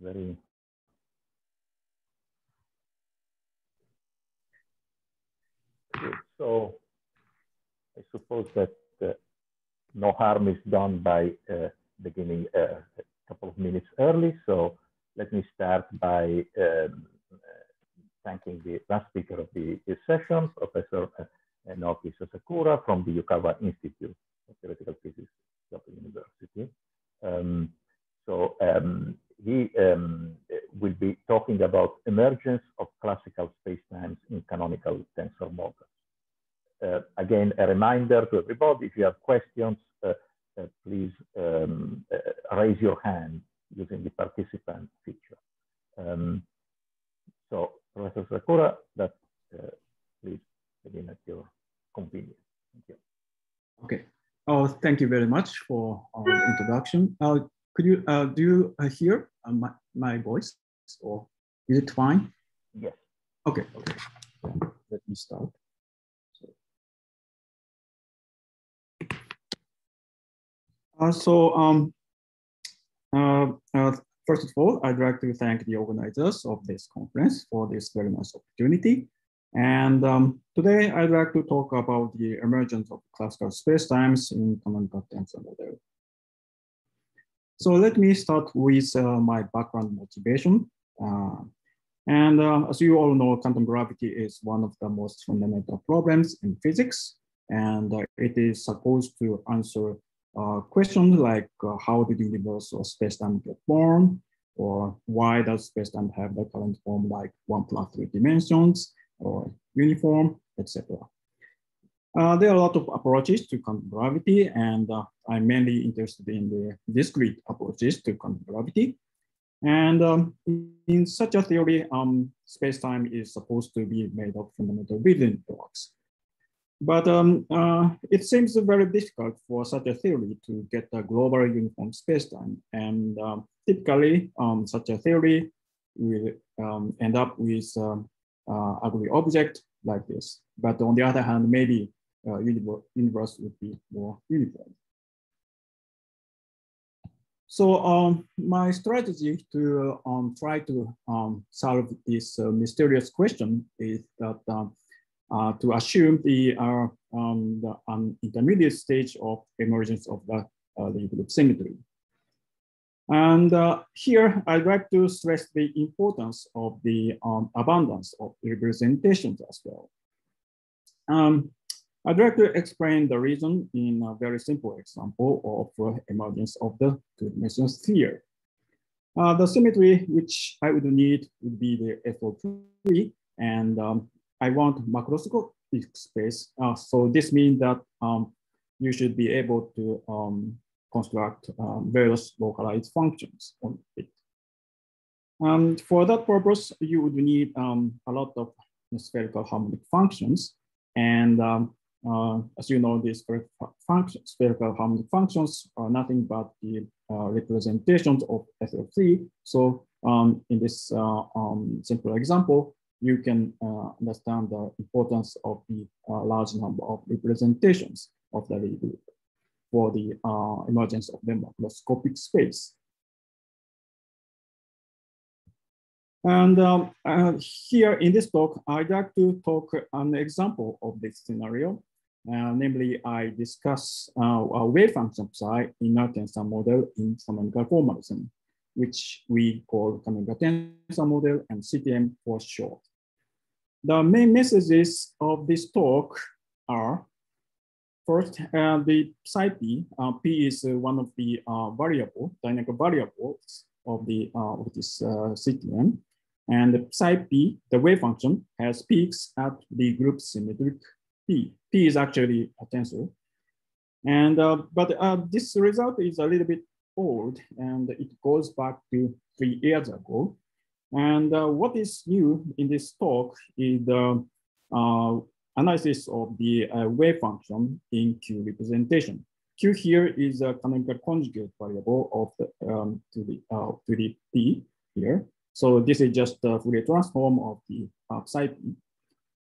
very good. So I suppose that uh, no harm is done by uh, beginning uh, a couple of minutes early. So let me start by um, thanking the last speaker of the, the session, Professor Naoki Sasakura from the Yukawa Institute of Theoretical Physics, Kyoto University. Um, so um, he um, will be talking about emergence of classical spacetimes in canonical tensor models. Uh, again, a reminder to everybody, if you have questions, uh, uh, please um, uh, raise your hand using the participant feature. Um, so, Professor Sakura, that uh, please begin at your convenience. Thank you. Okay. Oh, thank you very much for our introduction. Could you uh, do you uh, hear uh, my, my voice or is it fine? Yes. Okay. Okay. Let me start. Uh, so um, uh, uh, first of all, I'd like to thank the organizers of this conference for this very nice opportunity. And um, today I'd like to talk about the emergence of classical spacetimes in canonical tensor model. So let me start with uh, my background motivation. Uh, and uh, as you all know, quantum gravity is one of the most fundamental problems in physics. And it is supposed to answer questions like how did the universe or spacetime get born? Or why does spacetime have the current form like one plus three dimensions or uniform, etc. Uh, there are a lot of approaches to quantum gravity, and uh, I'm mainly interested in the discrete approaches to quantum gravity. And um, in such a theory, um, space-time is supposed to be made of fundamental building blocks. But um, uh, it seems very difficult for such a theory to get a global uniform spacetime. And um, typically, um, such a theory will um, end up with um, uh, ugly object like this. But on the other hand, maybe uh, universe would be more uniform. So um, my strategy to um, try to um, solve this uh, mysterious question is that um, uh, to assume the, uh, um, the um, intermediate stage of emergence of the uh, group symmetry. And uh, here I'd like to stress the importance of the abundance of representations as well. Um, I'd like to explain the reason in a very simple example of uh, emergence of the two-dimensional sphere. Uh, the symmetry which I would need would be the SO3, and um, I want macroscopic space. Uh, so this means that um, you should be able to um, construct um, various localized functions on it. And for that purpose, you would need um, a lot of spherical harmonic functions. And um, as you know, these spherical harmonic functions are nothing but the uh, representations of SO3. So um, in this uh, simple example, you can uh, understand the importance of the uh, large number of representations of the group for the uh, emergence of the macroscopic space. And um, uh, here in this talk, I'd like to talk an example of this scenario. Uh, namely, I discuss uh, a wave function psi in a tensor model in canonical formalism, which we call canonical tensor model and CTM for short. The main messages of this talk are first, uh, the psi p. Uh, p is uh, one of the uh, variable, dynamic variables of the uh, of this uh, CTM. And the psi p, the wave function, has peaks at the group symmetric p. is actually a tensor. And but this result is a little bit old, and it goes back to three years ago. And uh, what is new in this talk is the uh, analysis of the uh, wave function in Q representation. Q here is a canonical conjugate variable of the, um, to the uh, to the p here. So this is just the Fourier transform of the uh, psi p.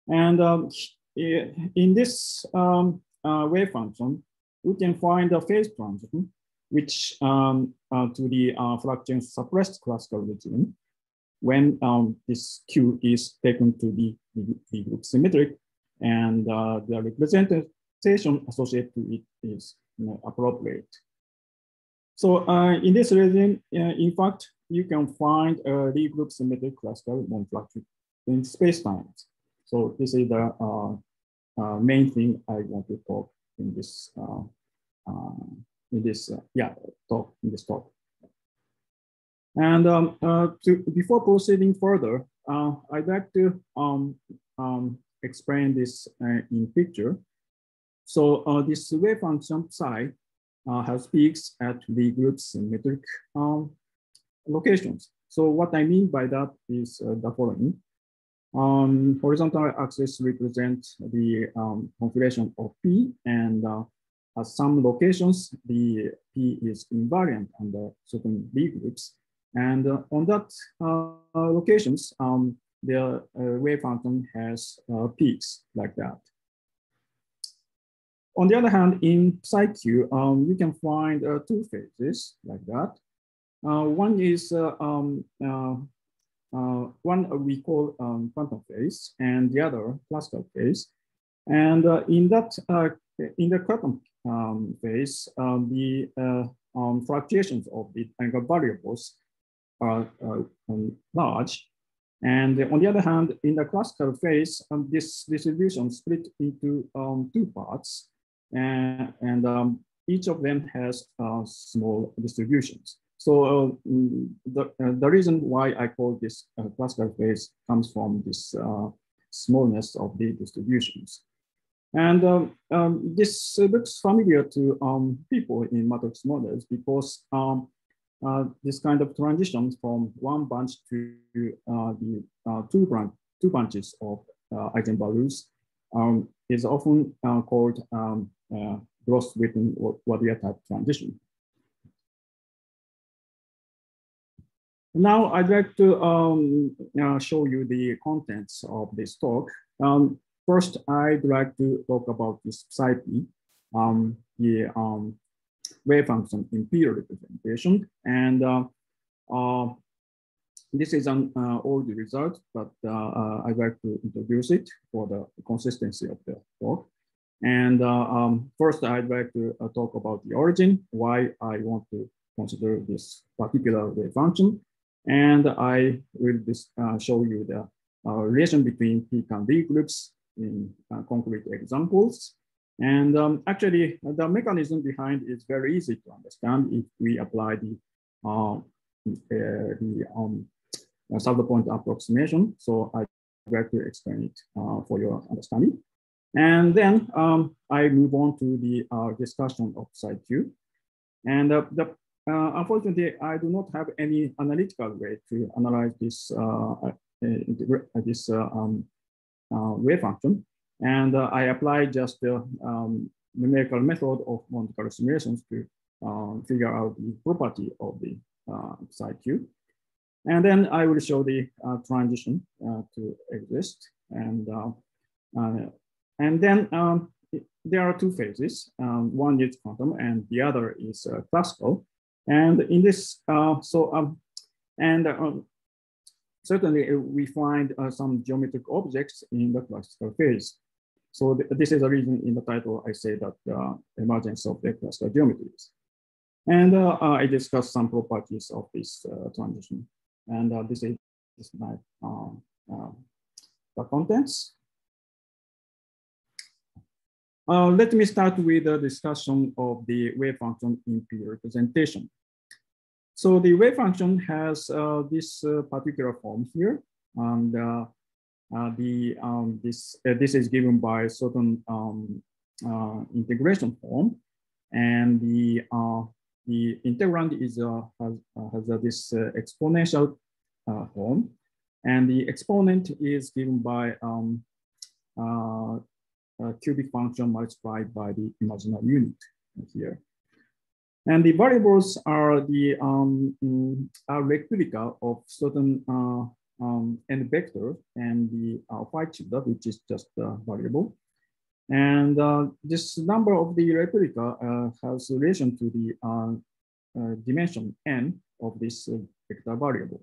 And um, in this um, uh, wave function, we can find a phase transition which um, uh, to the uh, fluctuation suppressed classical regime when um, this Q is taken to be the group symmetric and uh, the representation associated to it is you know, appropriate. So uh, in this regime, uh, in fact, you can find a Lie group symmetric classical non-fluctuating in space-time. So this is the main thing I want to talk in this uh, in this yeah talk in this talk. And um, uh, to, before proceeding further, uh, I'd like to um, um, explain this uh, in picture. So this wave function psi has peaks at the group symmetric um, locations. So what I mean by that is the following. Um, horizontal axis represents the um, configuration of P and uh, at some locations, the P is invariant under certain Lie groups. And uh, on that uh, locations, um, the uh, wave function has uh, peaks like that. On the other hand, in psi Q, um, you can find uh, two phases like that. one is um, uh, one we call um, quantum phase and the other classical phase. And uh, in that, uh, in the quantum um, phase, um, the um, fluctuations of the angle variables are um, large. And on the other hand, in the classical phase, um, this distribution split into two parts, and, and each of them has small distributions. So uh, the, uh, the reason why I call this uh, classical phase comes from this uh, smallness of the distributions. And um, um, this looks familiar to um, people in matrix models because um, uh, this kind of transition from one bunch to uh, the two, branch, two bunches of eigenvalues um, is often called um, Gross-Witten Wadia type transition. Now I'd like to um, uh, show you the contents of this talk. Um, first, I'd like to talk about this PSI-P, um, the um, wave function in P representation. And uh, uh, this is an uh, old result, but uh, uh, I'd like to introduce it for the consistency of the talk. And um, first, I'd like to talk about the origin, why I want to consider this particular wave function. And I will just, uh, show you the uh, relation between P and Lie groups in uh, concrete examples. And um, actually, the mechanism behind is very easy to understand if we apply the, uh, the um, point approximation. So I try to explain it uh, for your understanding. And then um, I move on to the uh, discussion of psi Q. And uh, the uh, unfortunately, I do not have any analytical way to analyze this uh, uh, this um, wave function, and I apply just the um, numerical method of Monte Carlo simulations to figure out the property of the uh, psi Q. And then I will show the uh, transition uh, to exist. And, and then um, there are two phases. Um, one is quantum and the other is classical. And in this, uh, so, um, and um, certainly uh, we find uh, some geometric objects in the classical phase. So th this is the reason in the title I say that uh, emergence of the classical geometries. And uh, uh, I discuss some properties of this uh, transition. And this is, my the contents. Uh, let me start with a discussion of the wave function in P representation. So the wave function has uh, this uh, particular form here, and uh, uh the um, this uh, this is given by certain um, integration form, and the the integrand is has has this exponential form, and the exponent is given by um, cubic function multiplied by the imaginary unit here. And the variables are the um, mm, are replica of certain uh, um, n vector and the phi tilde, which is just a variable. And uh, this number of the replica uh, has relation to the uh, uh, dimension n of this uh, vector variable.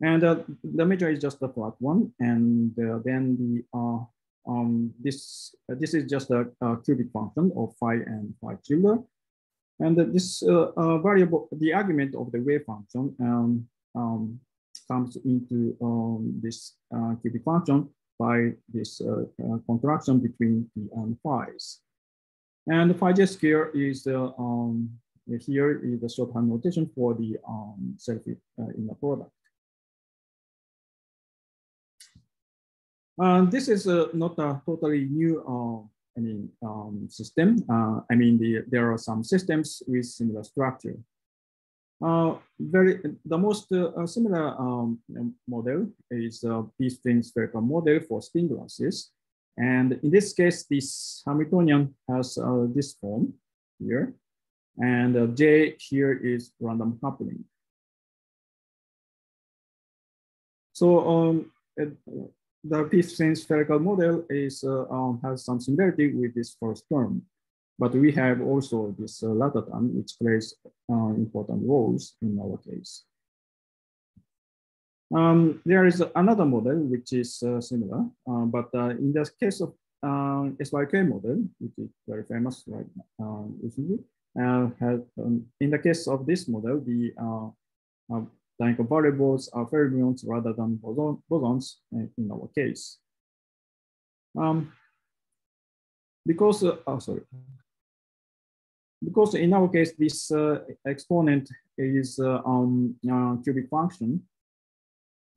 And the measure is just a flat one. And then the um, this this is just a, a, cubic function of phi and phi tilde. And this variable, the argument of the wave function um, um, comes into um, this cubic function by this uh, uh, contraction between p and phi's. And phi j square is uh, um, here is the shorthand notation for the um, self uh, the product. Uh, this is uh, not a totally new uh, I mean, um, system. Uh, I mean, the, there are some systems with similar structure. Uh, very the most similar um, model is uh, p-spin spherical model for spin glasses. And in this case, this Hamiltonian has this form here. And J here is random happening. So um, the p-spin spherical model is uh, um, has some similarity with this first term. But we have also this uh, latter term, which plays uh, important roles in our case. Um, there is another model which is uh, similar, uh, but uh, in the case of SYK model, which is very famous right now, recently, has, um, in the case of this model, the dynamical variables are fermions rather than boson, bosons in our case. Um, because, oh, sorry, because in our case, this uh, exponent is uh, um, uh, cubic function,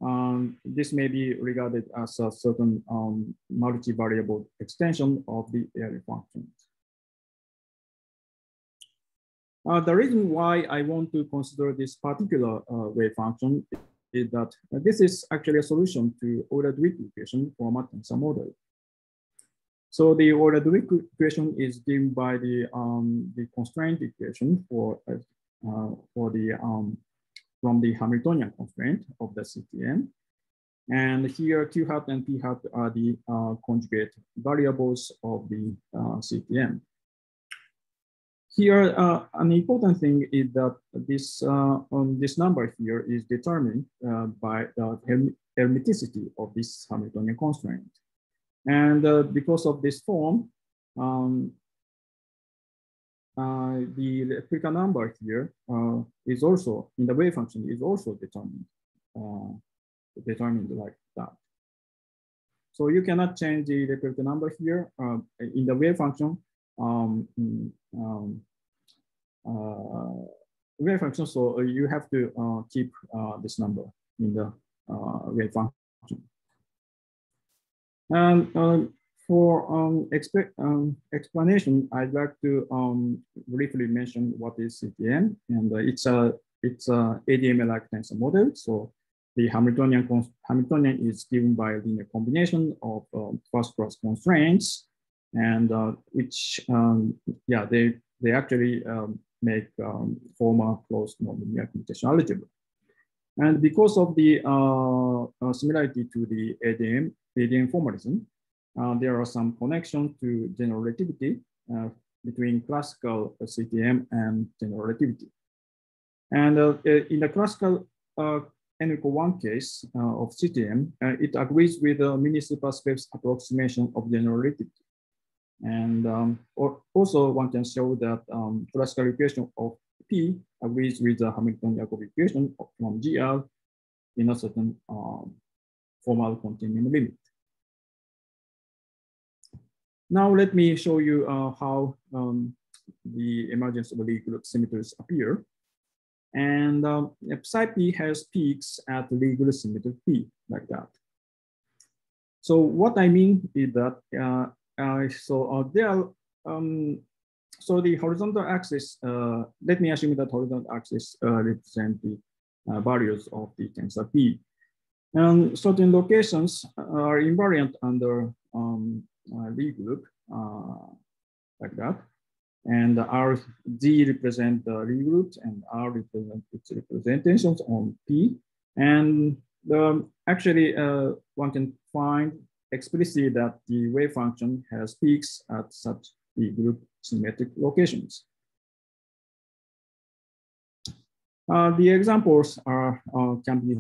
um, this may be regarded as a certain um, multivariable extension of the Airy function. Uh, the reason why I want to consider this particular uh, wave function is that this is actually a solution to Wheeler-DeWitt equation for tensor model. So the order equation is given by the um, the constraint equation for uh, for the um, from the Hamiltonian constraint of the CTM. And here Q hat and P hat are the uh, conjugate variables of the uh, CTM. Here, uh, an important thing is that this, uh, um, this number here is determined uh, by the hermiticity of this Hamiltonian constraint. And uh, because of this form, um, uh, the electrical number here uh, is also in the wave function is also determined determined like that. So you cannot change the electrical number here in the wave function. Um, um, uh, wave function, so you have to keep this number in the wave function. And um, for um, um, explanation, I'd like to um, briefly mention what is CTM, and uh, it's a it's a ADM-like tensor model. So the Hamiltonian Hamiltonian is given by a linear combination of uh, first class constraints, and uh, which um, yeah they they actually make formal closed nonlinear computational algebra. And because of the uh, uh, similarity to the ADM, ADM formalism, uh, there are some connections to general relativity uh, between classical CTM and general relativity. And uh, in the classical uh, n equal one case of CTM, it agrees with the mini superspace approximation of general relativity. And um, or also one can show that um, classical equation of P agrees with the Hamilton-Jacobi equation from GR in a certain um, formal continuum limit. Now let me show you uh, how um, the emergence of Lie group symmetries appear. And um, psi p has peaks at Lie group symmetry p, like that. So what I mean is that, uh, so uh, there are um, so the horizontal axis, uh, let me assume that horizontal axis uh, represent the values of the tensor P. And certain locations are invariant under um, Lie group, uh, like that. And R D represent the Lie groups and R represent its representations on P. And the, actually, uh, one can find explicitly that the wave function has peaks at such Lie group symmetric locations. Uh, the examples are uh, can be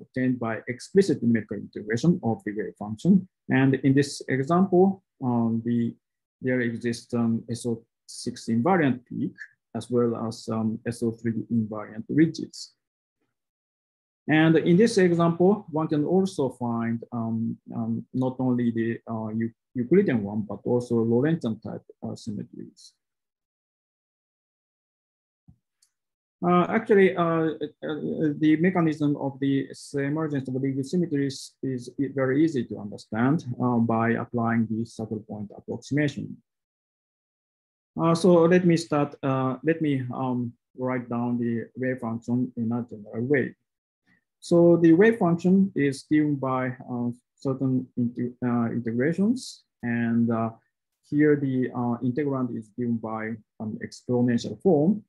obtained by explicit numerical integration of the wave function. And in this example, um, the there exists um, SO6 invariant peak as well as um, SO3 invariant ridges. And in this example, one can also find um, um, not only the uh, Euclidean one, but also Lorentzian type uh, symmetries. Uh, actually, uh, uh, the mechanism of the emergence of the symmetries is very easy to understand uh, by applying the saddle point approximation. Uh, so let me start, uh, let me um, write down the wave function in a general way. So the wave function is given by certain integrations and here the integrand is given by an exponential form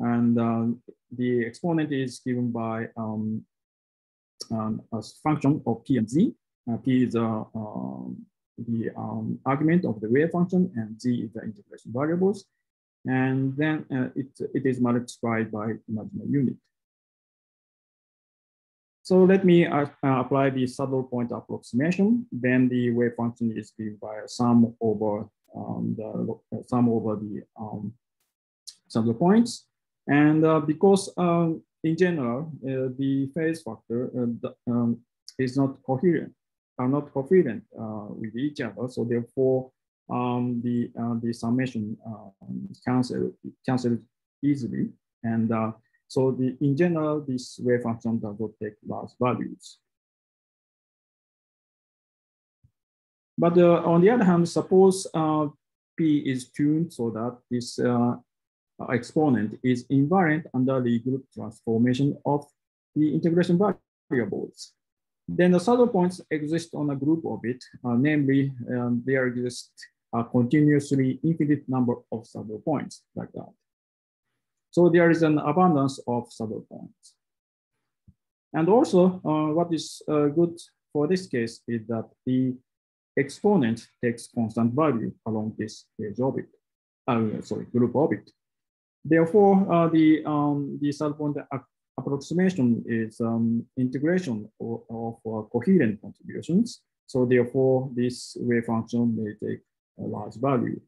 and um, the exponent is given by um, um, a function of p and z. Uh, p is uh, um, the um, argument of the wave function, and z is the integration variables. And then uh, it, it is multiplied by imaginary unit. So let me uh, uh, apply the saddle point approximation. Then the wave function is given by a sum over um, the uh, sum over the um, saddle points. And uh, because um, in general, uh, the phase factor uh, um, is not coherent, are not coherent with each other. So therefore, um, the the summation cancel cancel easily. And so the, in general, this wave function does not take large values. But uh, on the other hand, suppose uh, P is tuned so that this uh, exponent is invariant under the group transformation of the integration variables. Then the saddle points exist on a group orbit, uh, namely um, there exist a continuously infinite number of saddle points like that. So there is an abundance of points. And also uh, what is uh, good for this case is that the exponent takes constant value along this orbit, uh, sorry, group orbit. Therefore, uh, the um, the saddle approximation is um, integration of, of uh, coherent contributions. So therefore, this wave function may take a large value.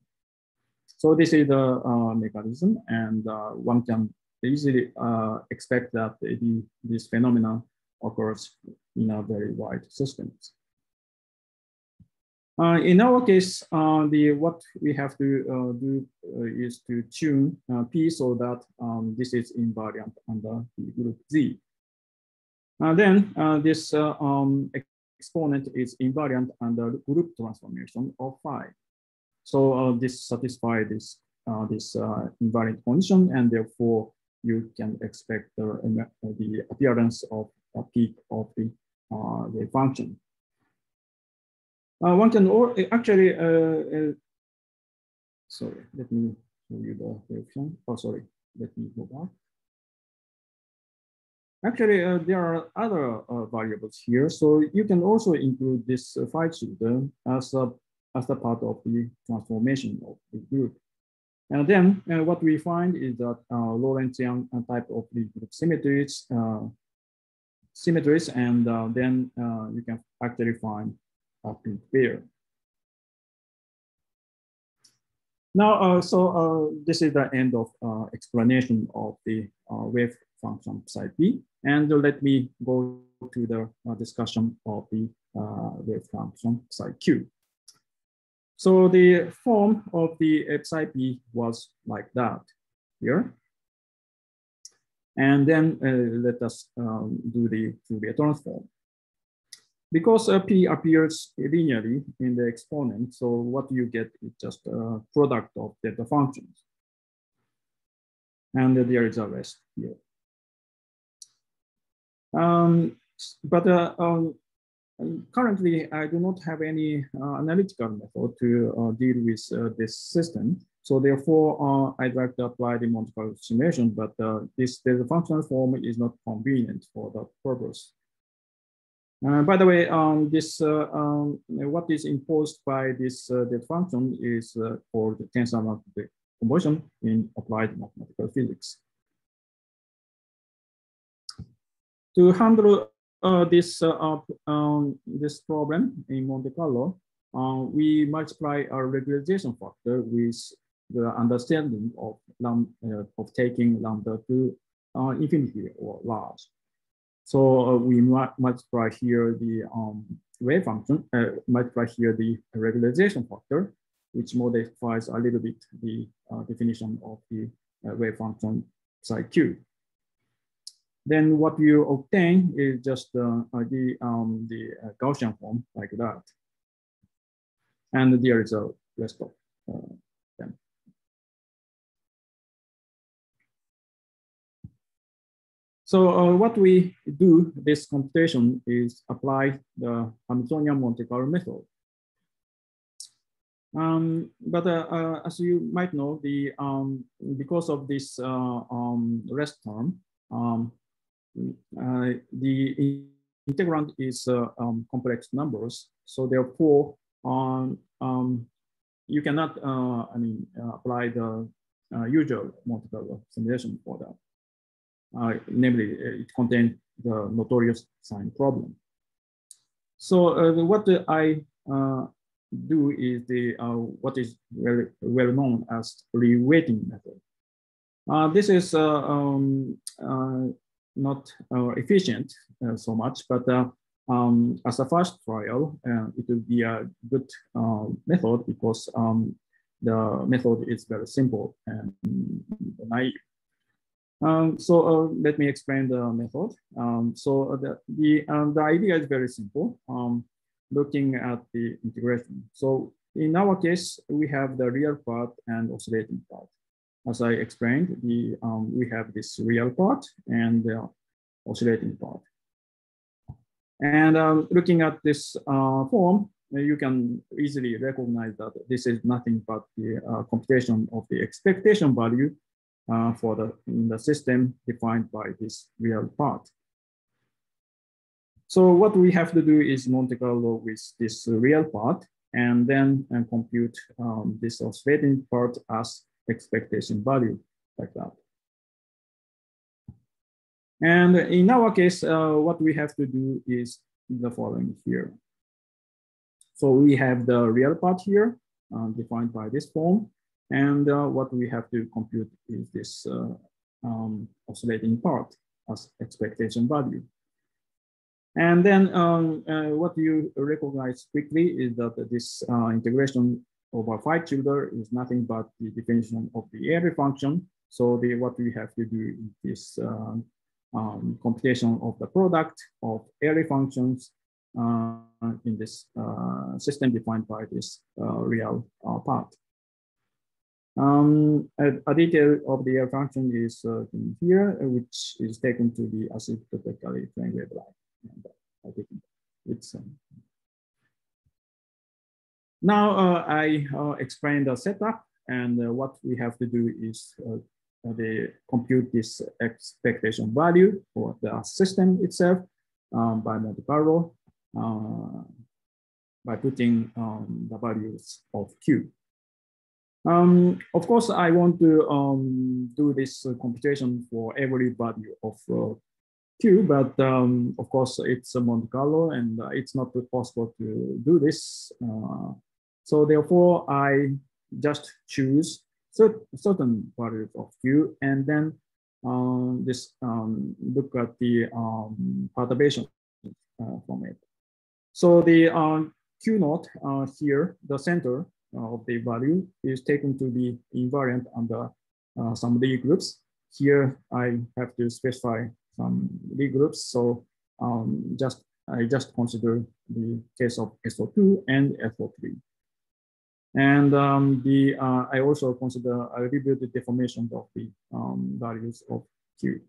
So this is the uh, mechanism, and uh, one can easily uh, expect that the, this phenomenon occurs in a very wide systems. Uh, in our case, uh, the what we have to uh, do is to tune P so that um, this is invariant under the group Z. Then this um, exponent is invariant under group transformation of phi. So this satisfies this this invariant condition, and therefore you can expect the, the appearance of a peak of the wave function. Uh, one can or actually, uh, uh, sorry, let me show you the direction. Oh, sorry, let me go back. Actually, uh, there are other uh, variables here. So you can also include this uh, phi tilde as a, as a part of the transformation of the group. And then uh, what we find is that uh, Lorentzian type of the group symmetries, symmetries, and then you can actually find in there. Now, uh, so uh, this is the end of uh, explanation of the uh, wave function psi p. And let me go to the uh, discussion of the uh, wave function psi q. So the form of the psi p was like that here. And then let us um, do the Fourier transform because uh, P appears linearly in the exponent, so what do you get is just a product of delta functions. And there is a rest here. Um, but uh, um, currently, I do not have any uh, analytical method to uh, deal with uh, this system. So therefore, uh, I'd like to apply the Monte Carlo simulation, but this the functional form is not convenient for that purpose. Uh, by the way, um, this uh, um, what is imposed by this uh, function is called tensor the conversion in applied mathematical physics. to handle uh, this uh, um, this problem in Monte Carlo, uh, we multiply our regularization factor with the understanding of uh, of taking lambda to uh, infinity or large. So uh, we multiply here the um, wave function, multiply here the regularization factor, which modifies a little bit the definition of the wave function psi q then what you obtain is just uh, the, um, the uh, Gaussian form like that. And there is a rest of uh, them. So uh, what we do this computation is apply the Hamiltonian Monte Carlo method. Um, but uh, uh, as you might know, the um, because of this um, rest term, um, the integrand is uh, um, complex numbers. So therefore, um, um, you cannot, uh, I mean, apply the usual multiple simulation for that. namely, it contains the notorious sign problem. So what I do is the uh, what is very well known as reweighting method. Uh, this is uh, um, not uh, efficient uh, so much, but uh, um, as a first trial, it will be a good method because um, the method is very simple and naive. Um, so uh, let me explain the method. Um, so the the, um, the idea is very simple. Um, looking at the integration. So in our case, we have the real part and oscillating part as I explained, the, um, we have this real part and the oscillating part. And um, looking at this uh, form, you can easily recognize that this is nothing but the uh, computation of the expectation value uh, for the, in the system defined by this real part. So what we have to do is Monte Carlo with this real part and then and compute um, this oscillating part as expectation value like that. And in our case, uh, what we have to do is the following here. So we have the real part here uh, defined by this form. And uh, what we have to compute is this uh, um, oscillating part as expectation value. And then um, uh, what you recognize quickly is that this uh, integration over phi tilde is nothing but the definition of the Airy function. So the, what we have to do is uh, um, computation of the product of Airy functions uh, in this uh, system defined by this uh, real uh, part. Um, a, a, detail of the function is uh, here, which is taken to the asymptotically wave line. And I think it's um, now uh, I uh, explained the setup and uh, what we have to do is the compute this expectation value for the system itself um, by Monte Carlo by putting um, the values of Q. Um, of course, I want to um, do this uh, computation for every value of uh, Q, but um, of course it's a Monte Carlo and uh, it's not possible to do this so therefore, I just choose certain values of Q and then um, this um, look at the um, perturbation uh, from it. So the um, Q naught uh, here, the center of the value is taken to be invariant under uh, some groups. Here I have to specify some Lie groups. So um, just I just consider the case of SO2 and SO3. And um, the uh, I also consider I review the deformation of the um, values of Q.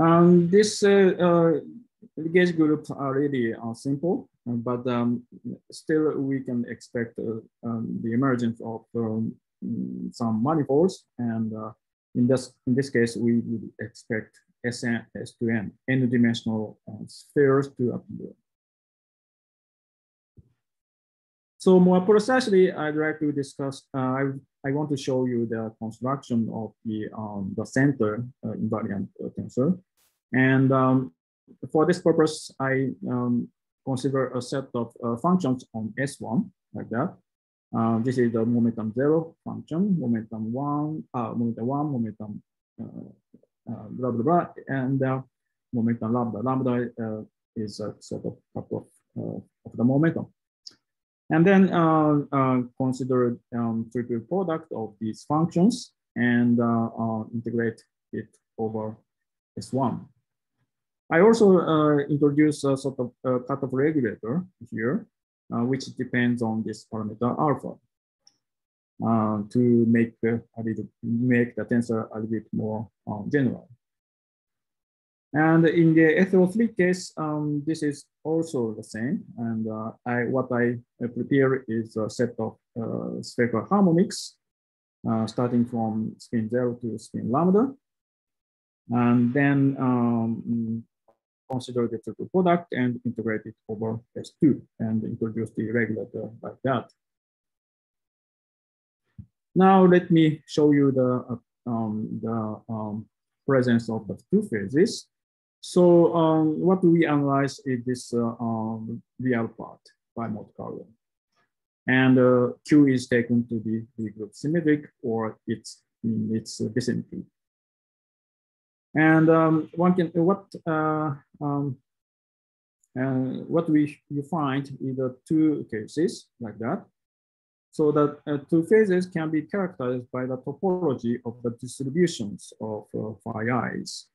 Um, this uh, uh, gauge groups are really uh, simple, but um, still we can expect uh, um, the emergence of um, some manifolds. And uh, in this in this case, we would expect Sn, S2n, n-dimensional spheres to appear. So more precisely, I'd like to discuss, uh, I, I want to show you the construction of the, um, the center uh, invariant uh, tensor. And um, for this purpose, I um, consider a set of uh, functions on S1 like that. This is the momentum zero function, momentum one, uh, momentum one, momentum blah, blah, blah, and momentum lambda. Lambda is a sort of couple of, of the momentum. And then consider um, triple product of these functions and integrate it over S1. I also uh, introduce a sort of uh, cutoff regulator here, uh, which depends on this parameter alpha uh, to make a little, make the tensor a little bit more general. And in the SO3 case, um, this is also the same. And uh, I, what I prepare is a set of uh, spherical harmonics starting from spin zero to spin lambda. And then um, consider the triple product and integrate it over S2 and introduce the regulator like that. Now let me show you the, uh, um, the um, presence of the two phases. So um, what we analyze is this uh, um, real part by Monte Carlo. And uh, Q is taken to be the group symmetric or it's in its vicinity. And um, one can what uh, um, what we you find is the two cases like that. So that uh, two phases can be characterized by the topology of the distributions of uh, phi i's.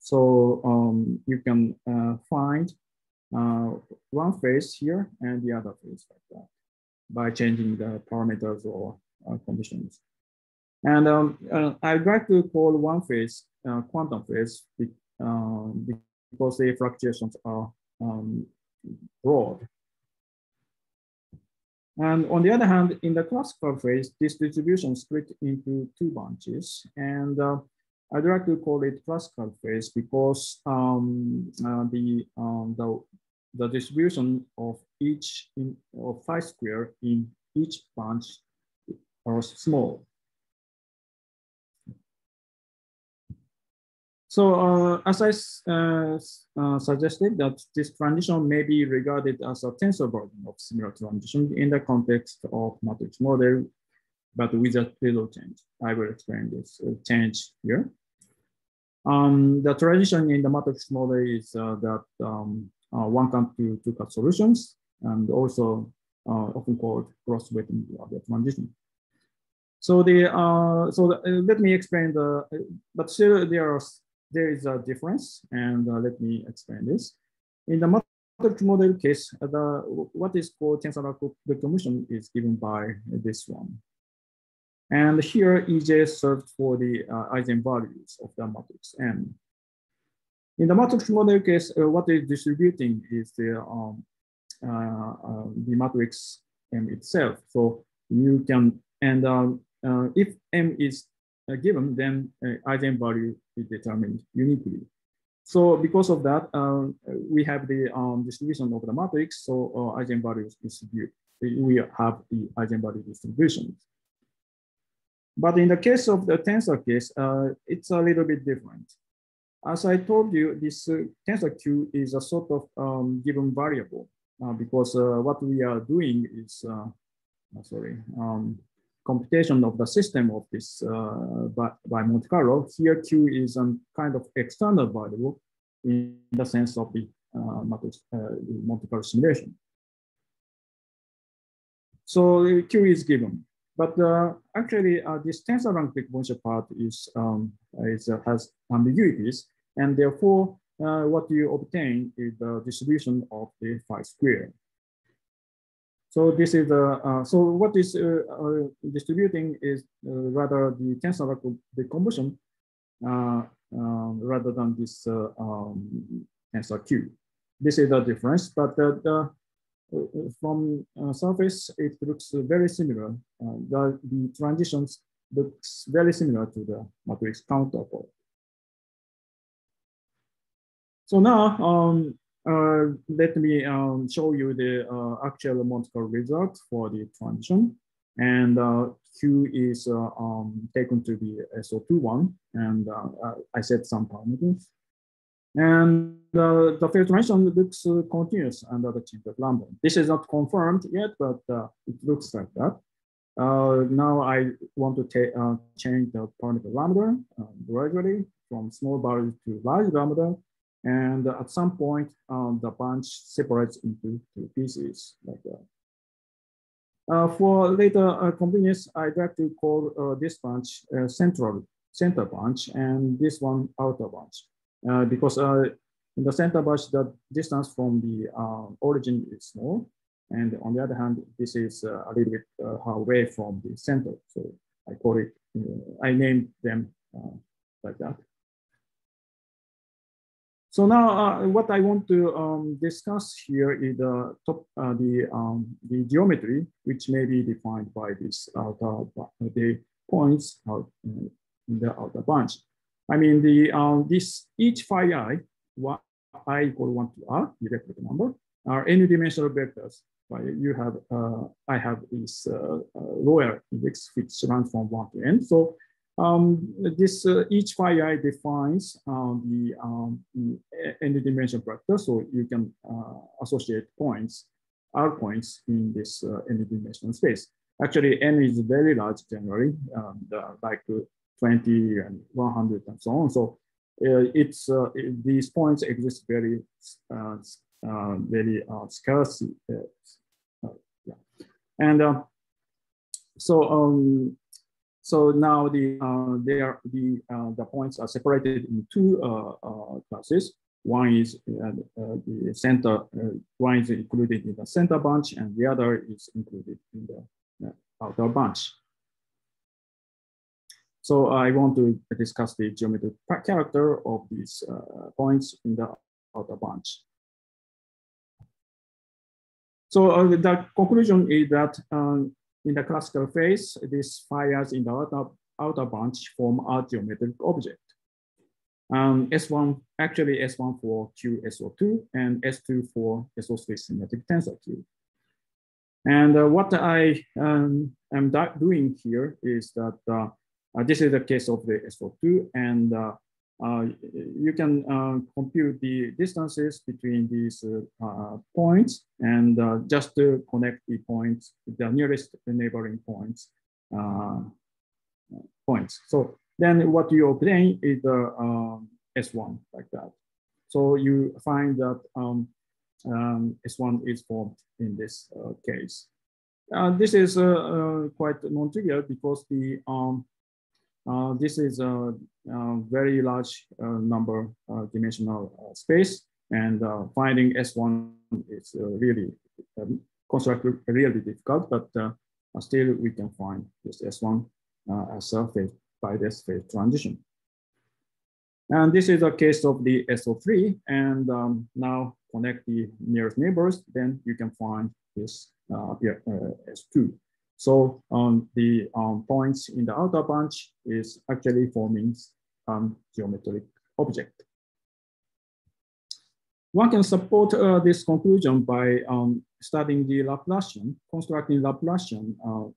So um, you can uh, find uh, one phase here and the other phase like that by changing the parameters or conditions. And um, I'd like to call one phase uh, quantum phase um, because the fluctuations are um, broad. And on the other hand, in the classical phase, this distribution split into two bunches. And uh, I'd like to call it classical phase because um, uh, the, um, the, the distribution of each in, of phi square in each bunch are small. So uh, as I uh, uh, suggested that this transition may be regarded as a tensor version of similar transition in the context of matrix model, but with a little change. I will explain this uh, change here. Um, the transition in the matrix model is uh, that um, uh, one can do two cut solutions and also often called cross-weighting the transition. So the so the, let me explain the but still there are there is a difference, and uh, let me explain this. In the matrix model case, uh, the what is called tensor decomposition is given by this one. And here, EJ served for the uh, eigenvalues of the matrix M. In the matrix model case, uh, what is distributing is the, um, uh, uh, the matrix M itself. So you can, and um, uh, if M is uh, given, then eigenvalue is determined uniquely. So because of that, uh, we have the um, distribution of the matrix. So eigenvalues distribute. We have the eigenvalue distributions. But in the case of the tensor case, uh, it's a little bit different. As I told you, this uh, tensor Q is a sort of um, given variable uh, because what we are doing is, sorry, um, computation of the system of this uh, by, by Monte Carlo, here Q is a kind of external variable in the sense of the, uh, uh, Monte Carlo simulation. So Q is given, but uh, actually uh, this tensor rank decomposition part is, um, is uh, has ambiguities, and therefore uh, what you obtain is the distribution of the phi square. So this is the uh, so what is uh, uh, distributing is uh, rather the tensor decomposition uh, um, rather than this uh, um, tensor Q. This is the difference, but the, from surface it looks very similar. the, the transitions looks very similar to the matrix counterpart. So now um, uh, let me um, show you the uh, actual Monte Carlo result for the transition. And uh, Q is uh, um, taken to be SO2 one, and uh, I set some parameters. And uh, the filtration looks continuous under the change of lambda. This is not confirmed yet, but uh, it looks like that. Uh, now I want to uh, change the parameter lambda uh, gradually from small value to large lambda. And at some point, um, the bunch separates into two pieces like that. Uh, for later uh, convenience, I'd like to call uh, this bunch central center bunch and this one outer bunch. Because in the center bunch, the distance from the origin is small. And on the other hand, this is uh, a little bit uh, away from the center. So I call it, uh, I named them like that. So now uh, what I want to um, discuss here is the top, uh, the, um, the geometry, which may be defined by this outer, the points out in the outer bunch. I mean, the, um, this each phi i, what i equal one to r, the electric number, are any dimensional vectors. Right? You have, uh, I have this uh, uh, lower index which runs from one to n. So um, this uh, each phi i defines uh, the, um, the any dimension vector, so you can uh, associate points, r points in this uh, any dimensional space. Actually, n is very large generally, um, like 20 and 100 and so on. So uh, it's uh, these points exist very very scarce. yeah. And so um, so now the uh, they are the uh, the points are separated in two uh, uh classes. One is uh, uh, the center. one is included in the center bunch, and the other is included in the outer bunch. So I want to discuss the geometric character of these points in the outer bunch. So the conclusion is that um, in the classical phase, these phis in the outer, outer bunch form a geometric object. Um, S1, actually S1 for QSO2 and S2 for SO3 symmetric tensor Q. And uh, what I um, am doing here is that uh, uh, this is the case of the SO2 and uh, uh, you can uh, compute the distances between these uh, points and just to connect the points, the nearest neighboring points, points. So then what you obtain is the um, S1 like that. So you find that um, um, S1 is formed in this uh, case. Uh, this is uh, uh quite non-trivial because the um, uh, this is a, a very large uh, number uh, dimensional space and finding S1 is really um, constructed really difficult, but still we can find this S1 as phase by this phase transition. And this is a case of the SO3. And um, now connect the nearest neighbors, then you can find this uh, uh, S2. So um, the um, points in the outer bunch is actually forming um, geometric object. One can support uh, this conclusion by um, studying the Laplacian, constructing Laplacian uh,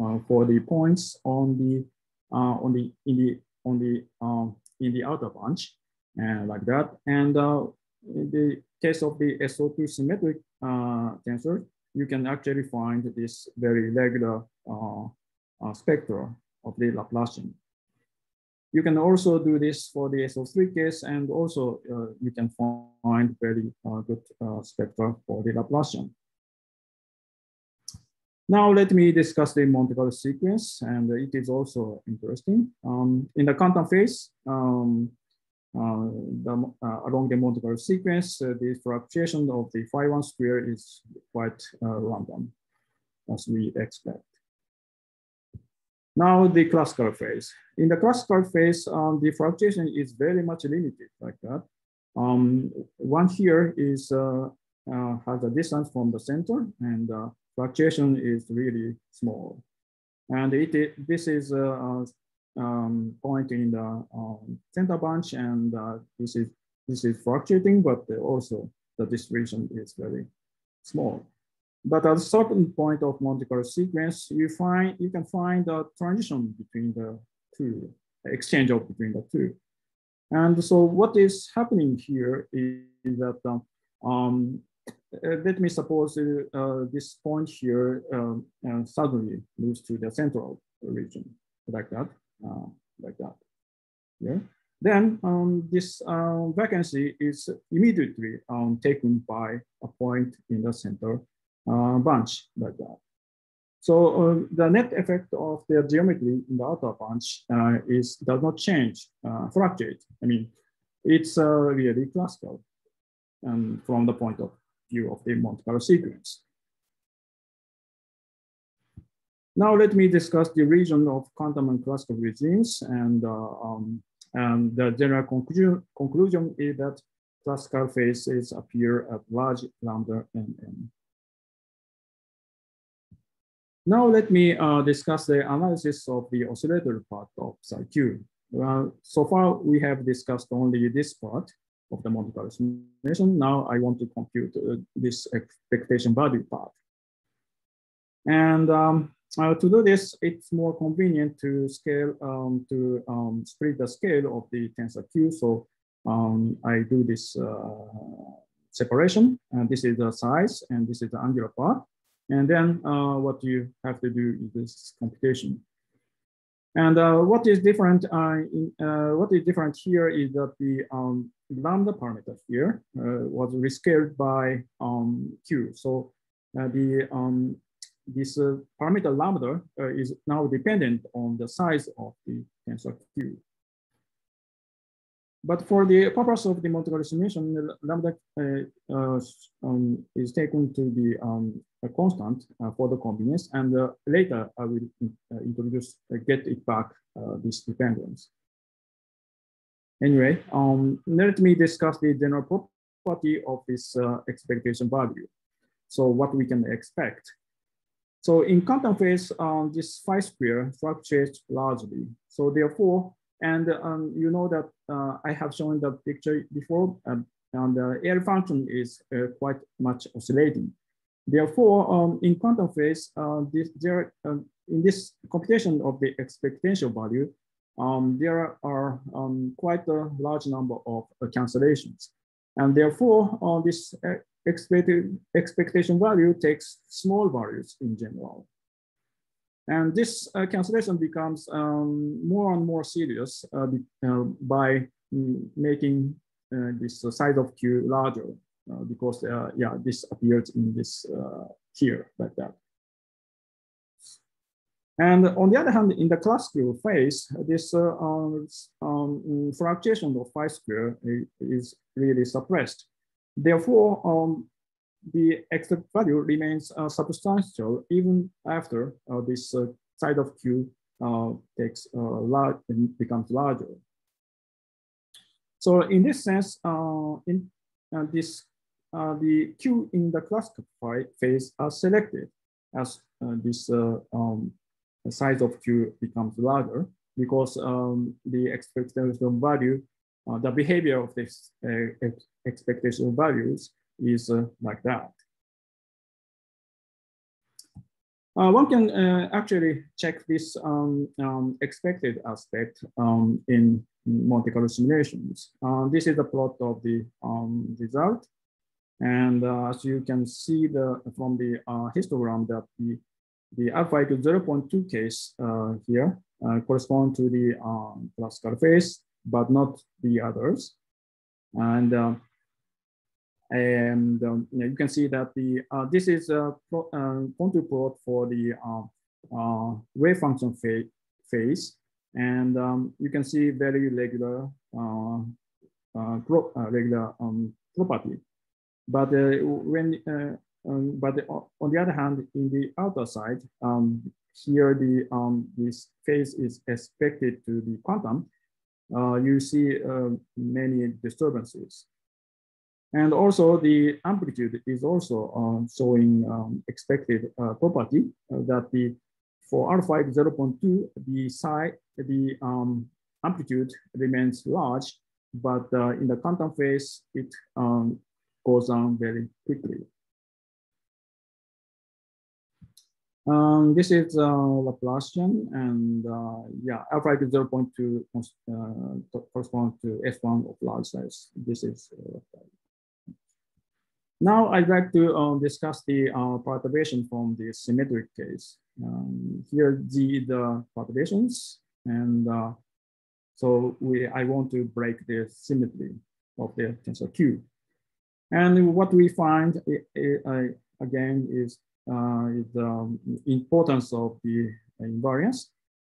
uh, for the points on the uh, on the in the on the um, in the outer bunch, and like that. And uh, in the case of the SO2 symmetric uh, tensor, you can actually find this very regular uh, uh, spectra of the Laplacian. You can also do this for the SO3 case, and also uh, you can find very uh, good uh, spectra for the Laplacian. Now let me discuss the Monte Carlo sequence, and it is also interesting. Um, in the quantum phase, um, the, uh, along the Monte Carlo sequence, uh, the fluctuation of the phi one square is quite random, as we expect. Now the classical phase. In the classical phase, um, the fluctuation is very much limited like that. Um, one here is uh, uh, has a distance from the center and uh, fluctuation is really small. And it, this is um, point in the um, center bunch, and uh, this is this is fluctuating, but also the distribution is very small. But at a certain point of Monte Carlo sequence, you find you can find a transition between the two, exchange of between the two. And so what is happening here is, is that um, um uh, let me suppose uh, this point here um, uh, suddenly moves to the central region like that, uh, like that. Yeah. Then um, this uh, vacancy is immediately um, taken by a point in the center uh, bunch like that. So the net effect of the geometry in the outer bunch is does not change, fluctuate. I mean, it's really classical and from the point of view of the Monte Carlo sequence. Now let me discuss the region of quantum and classical regimes and, uh, um, and the general conclusion, conclusion is that classical phases appear at large lambda and n. Now let me uh, discuss the analysis of the oscillator part of psi q. Well, so far we have discussed only this part, of the Monte Carlo simulation. Now I want to compute uh, this expectation value part. And um, uh, to do this, it's more convenient to scale, um, to um, split the scale of the tensor Q. So um, I do this uh, separation, and this is the size, and this is the angular part. And then uh, what you have to do is this computation. And uh, what is different? Uh, in, uh, what is different here is that the um, lambda parameter here was rescaled by um, q. So the um, this uh, parameter lambda is now dependent on the size of the tensor q. But for the purpose of the Monte Carlo simulation, lambda uh, uh, um, is taken to be um, a constant uh, for the convenience, and later I will introduce get it back this dependence. Anyway, um, let me discuss the general property of this expectation value. So what we can expect. So in quantum phase, um, this phi square fluctuates largely. So therefore, and um, you know that uh, I have shown the picture before, um, and the L function is uh, quite much oscillating. Therefore, um, in quantum phase, uh, this, there, um, in this computation of the expectation value, um, there are um, quite a large number of cancellations. And therefore, uh, this uh, expected expectation value takes small values in general. And this uh, cancellation becomes um, more and more serious uh, uh, by making uh, this size of Q larger uh, because, uh, yeah, this appears in this here like that. And on the other hand, in the classical phase, this um, um, fluctuation of phi square is really suppressed. Therefore, um, the expected value remains uh, substantial even after uh, this uh, side of Q uh, takes uh, large and becomes larger. So in this sense, uh, in this the Q in the classical phase are selected as this um, size of Q becomes larger because um, the expectation value, the behavior of this expectation values is uh, like that. Uh, one can uh, actually check this um, um, expected aspect um, in Monte Carlo simulations. Uh, this is the plot of the um, result. And uh, as you can see the, from the uh, histogram that the, the alpha equals 0.2 case here correspond to the um, classical phase, but not the others. And and um, you, can see that the uh, this is a uh, contour plot for the uh, uh, wave function fa phase, and um, you can see very regular uh, uh, regular um, property. But when um, but the, on the other hand, in the outer side, um, here the um, this phase is expected to be quantum. you see many disturbances. And also the amplitude is also uh, showing um, expected uh, property uh, that the for alpha 0.2, the psi, the um, amplitude remains large, but uh, in the quantum phase, it um, goes on very quickly. Um, this is uh, Laplacian, and uh, yeah, alpha 0 0.2 uh, correspond to S1 of large size. This is now I'd like to uh, discuss the uh, perturbation from the symmetric case. Um, here the, the perturbations, and uh, so we I want to break the symmetry of the tensor Q. And what we find again is uh, the um, importance of the invariance.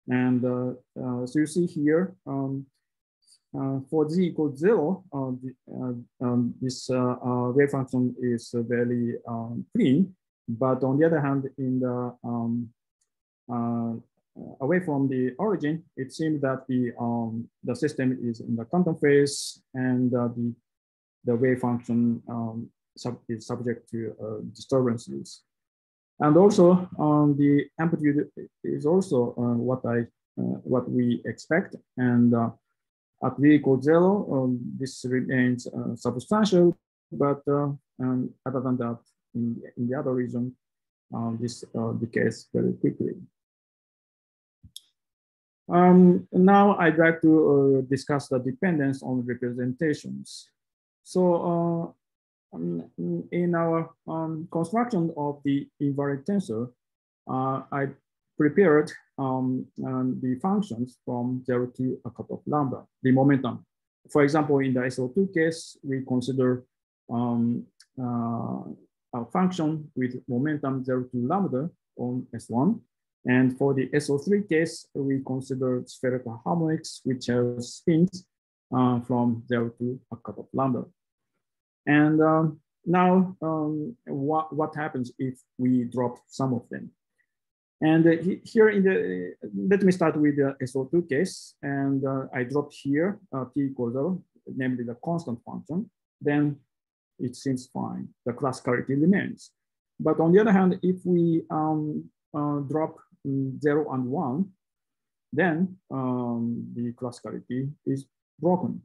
And uh, uh, so you see here, um, uh, for z equals zero, uh, the, uh, um, this wave function is very um, clean. But on the other hand, in the um, away from the origin, it seems that the um, the system is in the quantum phase, and the the wave function um, sub is subject to disturbances. And also, um, the amplitude is also what I what we expect, and at v equals zero, um, this remains uh, substantial, but uh, other than that, in, in the other region, um, this uh, decays very quickly. Um, now I'd like to uh, discuss the dependence on representations. So uh, um, in our construction of the invariant tensor, I prepared um, the functions from zero to a cutoff lambda, the momentum. For example, in the SO2 case, we consider um, uh, a function with momentum zero to lambda on S1. And for the SO3 case, we consider spherical harmonics, which have spins uh, from zero to a cutoff lambda. And um, now, um, what, what happens if we drop some of them? And uh, here in the, uh, let me start with the SO2 case. And uh, I drop here t equals zero, namely the constant function. Then it seems fine. The classicality remains. But on the other hand, if we um, uh, drop zero and one, then um, the classicality is broken.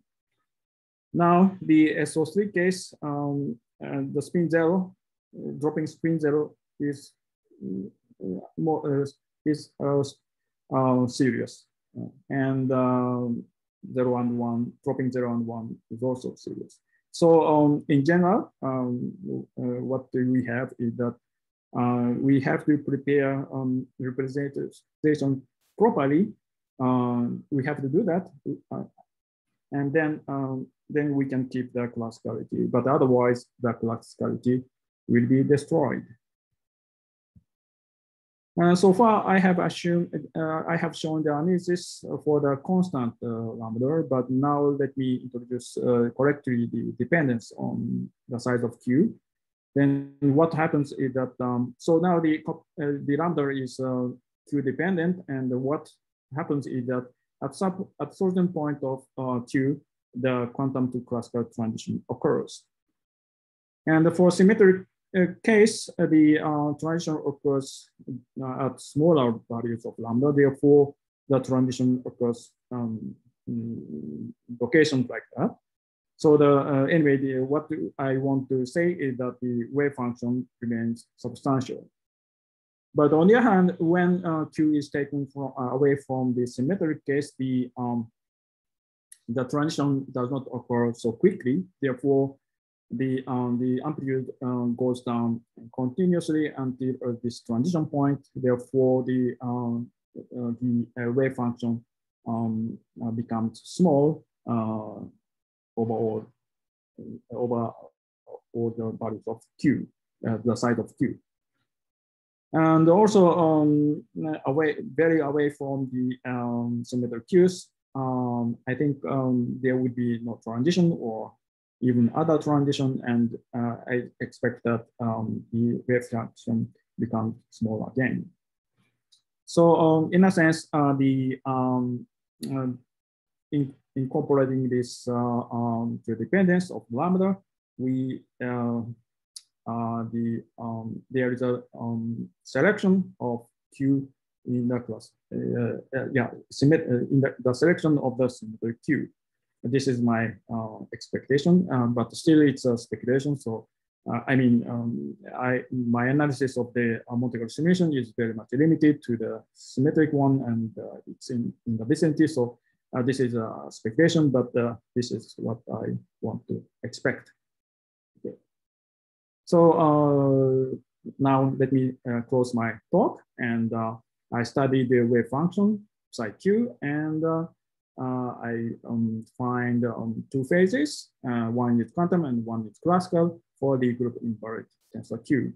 Now the SO3 case, um, the spin zero, dropping spin zero is more uh, is uh, uh, serious. and um, zero and one, dropping zero and one is also serious. So um, in general, um, what we have is that we have to prepare um, representation properly. we have to do that. and then um, then we can keep the classicality, but otherwise the classicality will be destroyed. Uh, so far, I have assumed uh, I have shown the analysis for the constant uh, lambda, but now let me introduce uh, correctly the dependence on the size of Q. Then what happens is that um, so now the uh, the lambda is uh, Q dependent, and what happens is that at some at certain point of Q, the quantum to classical transition occurs. And for symmetric case, uh, the uh, transition occurs uh, at smaller values of lambda. Therefore, the transition occurs um, locations like that. So the uh, anyway, the, what I want to say is that the wave function remains substantial. But on the other hand, when uh, Q is taken from, uh, away from the symmetric case, the um, the transition does not occur so quickly. Therefore, the, um, the amplitude um, goes down continuously until uh, this transition point. Therefore, the, um, uh, the uh, wave function um, uh, becomes small uh, overall over all the values of Q, the size of Q. And also um, away, very away from the um, symmetric Qs, I think there would be no transition or even other transition, and uh, I expect that um, the wave function becomes small again. So um, in a sense, uh, the um, uh, in, incorporating this uh, um, dependence of lambda, we uh, uh, the um, there is a um, selection of Q in the class. yeah, in the, the selection of the symmetric Q. This is my uh, expectation, um, but still it's a speculation. So uh, I mean, um, I, my analysis of the uh, Monte Carlo simulation is very much limited to the symmetric one and uh, it's in, in the vicinity. So uh, this is a speculation, but uh, this is what I want to expect. Okay. So uh, now let me close my talk and I studied the wave function psi q and I um, find um, two phases. one is quantum and one is classical for the group invariant tensor Q.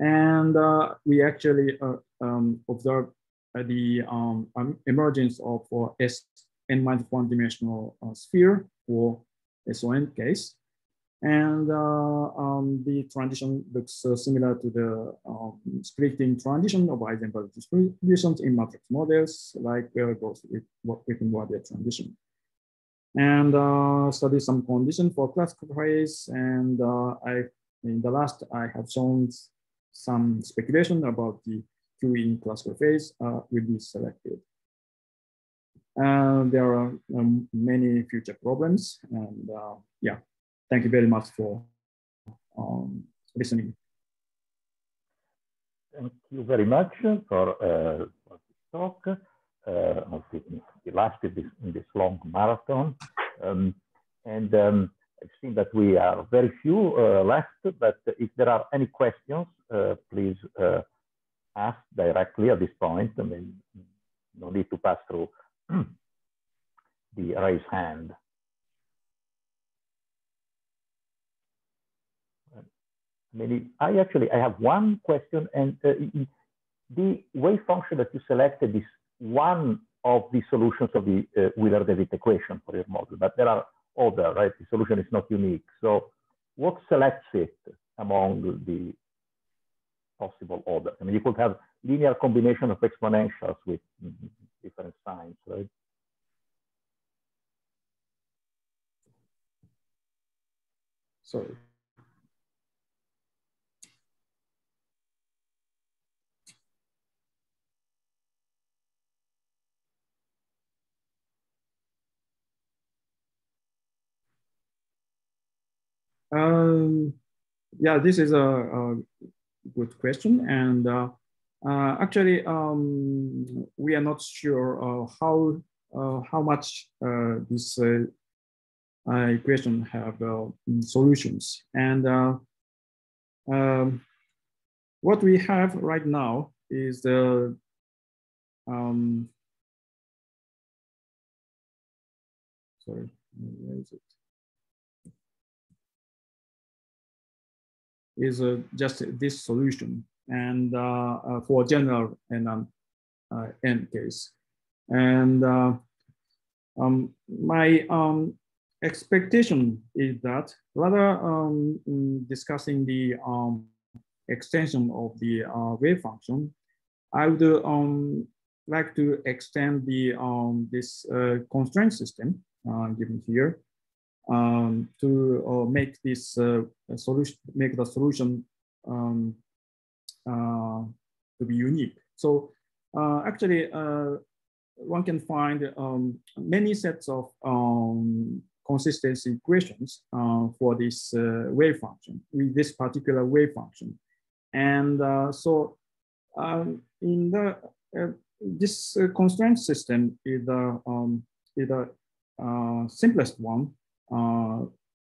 And uh, we actually uh, um, observe uh, the um, um, emergence of uh, S n minus one dimensional uh, sphere for SON case. And uh, um, the transition looks similar to the um, splitting transition of Heisenberg distributions in matrix models, like uh, goes with, with invariant transition and uh, study some condition for classical phase. And uh, I, in the last, I have shown some speculation about the Q in classical phase uh, will be selected. And there are um, many future problems. And uh, yeah, thank you very much for um, listening. Thank you very much for, uh, this talk uh, it lasted this, in this long marathon. Um, and um, I've seen that we are very few uh, left, but if there are any questions, uh, please uh, ask directly at this point. I mean, no need to pass through the raise hand. I actually, I have one question and uh, the wave function that you selected is one of the solutions of the uh, Wheeler-DeWitt equation for your model, but there are other, right? The solution is not unique. So what selects it among the possible orders? I mean, you could have linear combination of exponentials with different signs, right? Sorry. Um, yeah, this is a, a, good question. And uh, uh, actually, um, we are not sure uh, how uh, how much uh, this uh, equation have solutions. And um, what we have right now is the um, sorry, where is it? Is uh, just this solution and uh, uh, for general and um, n case. And um, my um, expectation is that rather um, discussing the um, extension of the uh, wave function, I would um, like to extend the um, this uh, constraint system uh, given here um, to uh, make this uh, solution, make the solution um, uh, to be unique. So uh, actually, uh, one can find um, many sets of um, consistency equations uh, for this wave function, with this particular wave function. And so um, in the this constraint system is the, um, is the simplest one uh,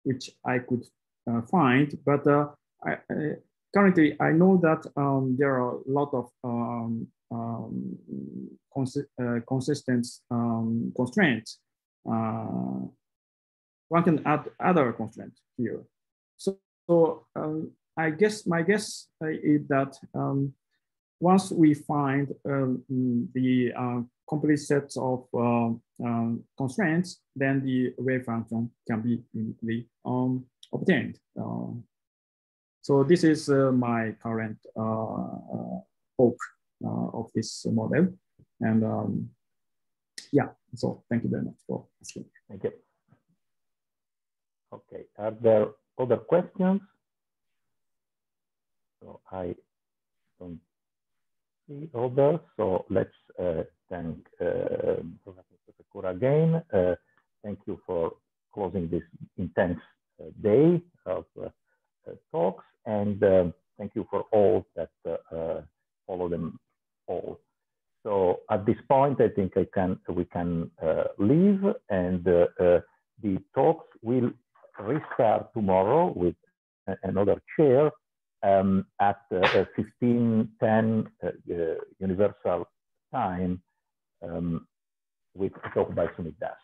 which I could uh, find. But uh, I, I, currently, I know that um, there are a lot of um, um, consi consistent um, constraints. one can add other constraints here. So, so um, I guess my guess is that um, once we find um, the uh, complete set of uh, um, constraints, then the wave function can be uniquely um, obtained. Uh, so this is uh, my current uh, uh, hope of this model. And um, yeah, so thank you very much for asking. Thank you. Okay, are there other questions? So I don't So let's uh, thank uh, Professor Sasakura again. Uh, thank you for closing this intense uh, day of uh, talks. And uh, thank you for all that follow them all. So at this point, I think I can we can leave, and the talks will restart tomorrow with another chair um, at uh, 1510 uh, uh, Universal Time um, with talk by Sumit Das.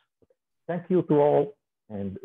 Thank you to all and